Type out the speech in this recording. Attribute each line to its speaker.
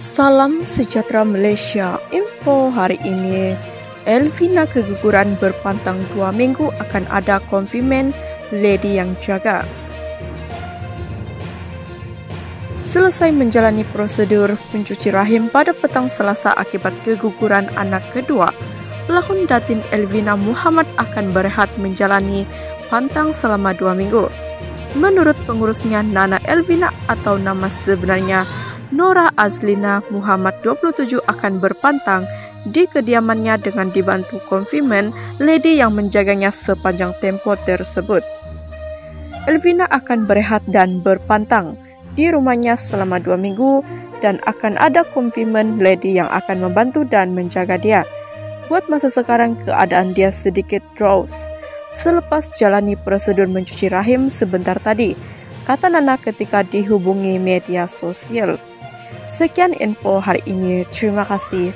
Speaker 1: Salam sejahtera Malaysia. Info hari ini, Elvina keguguran berpantang dua minggu akan ada konfirmen lady yang jaga. Selesai menjalani prosedur pencuci rahim pada petang selasa akibat keguguran anak kedua, pelakon Datin Elvina Muhammad akan berehat menjalani pantang selama dua minggu. Menurut pengurusnya Nana Elvina atau nama sebenarnya Nora Azlina Muhammad 27 akan berpantang di kediamannya dengan dibantu konfirmen lady yang menjaganya sepanjang tempo tersebut. Elvina akan berehat dan berpantang di rumahnya selama dua minggu dan akan ada konfirmen lady yang akan membantu dan menjaga dia. Buat masa sekarang keadaan dia sedikit drowse selepas jalani prosedur mencuci rahim sebentar tadi, kata Nana ketika dihubungi media sosial. Sekian info hari ini. Terima kasih.